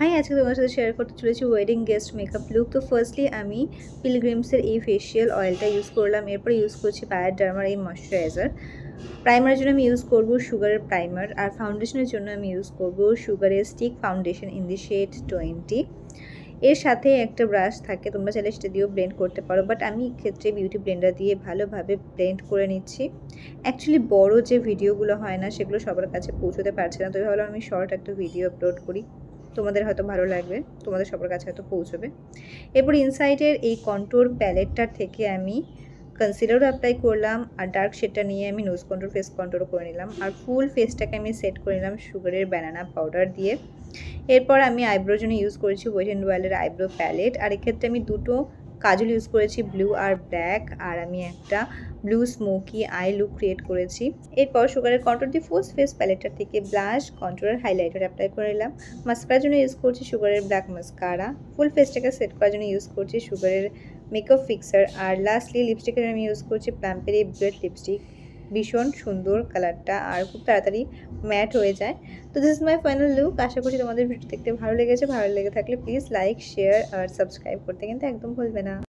High আজকে তোমার সাথে শেয়ার করতে চলেছি ওয়েডিং গেস্ট মেকআপ লুক তো ফার্স্টলি আমি পিলগ্রিমসের এই ফেশিয়াল অয়েলটা ইউজ করলাম। এরপর ইউজ করছি বায়ার ডার্মার এই ময়শ্চারাইজার প্রাইমারের জন্য আমি ইউজ করব সুগারের প্রাইমার আর ফাউন্ডেশনের জন্য আমি ইউজ করব সুগারের stick foundation in the shade twenty এর সাথে একটা ব্রাশ থাকে, তোমরা চাইলে সেটা দিয়েও ব্লেন্ড করতে পারো। বাট আমি ক্ষেত্রে বিউটি ব্লেন্ডার দিয়ে ভালোভাবে ব্লেন্ড করে নিচ্ছি। অ্যাকচুয়ালি বড় যে ভিডিওগুলো হয় না, সেগুলো সবার কাছে পৌঁছতে পারছে না। তবে ভাবলাম আমি শর্ট একটা ভিডিও আপলোড করি। তোমাদের হয়তো ভালো লাগবে, তোমাদের সবার কাছে হয়তো পৌঁছবে। এরপর ইনসাইডের এই কন্ট্রোল প্যালেটটার থেকে আমি কনসিলারও অ্যাপ্লাই করলাম, আর ডার্ক শেডটা নিয়ে আমি নোজ কন্ট্রোল ফেস কন্ট্রোল করে নিলাম। আর ফুল ফেসটাকে আমি সেট করে নিলাম সুগারের ব্যানানা পাউডার দিয়ে। এরপর আমি আইব্রোর জন্য ইউজ করেছি ওয়েট অ্যান্ড ওয়েলের আইব্রো প্যালেট আর এক্ষেত্রে আমি দুটো কাজল ইউজ করেছি ব্লু আর ব্ল্যাক আর আমি একটা blue smoky eye look create করেছি। এরপর সুগারের কন্ট্রোল দিয়ে ফোর্স ফেস প্যালেটার থেকে ব্লাশ কন্ট্রোলার হাইলাইটার অ্যাপ্লাই করে নিলাম মাস্কার জন্য ইউজ করছি সুগারের ব্ল্যাক মাস্কারা ফুল ফেসটাকে সেট করার জন্য ইউজ করছি সুগারের মেকআপ ফিক্সার আর লাস্টলি লিপস্টিকের আমি ইউজ করছি প্লাম্পের এই ব্লেড লিপস্টিক ভীষণ সুন্দর কালারটা আর খুব তাড়াতাড়ি ম্যাট হয়ে যায়। তো this is my final look আশা করছি তোমাদের ভিডিও দেখতে ভালো লেগেছে। ভালো লেগে থাকলে প্লিজ লাইক শেয়ার আর সাবস্ক্রাইব করতে কিন্তু একদম ভুলবে না।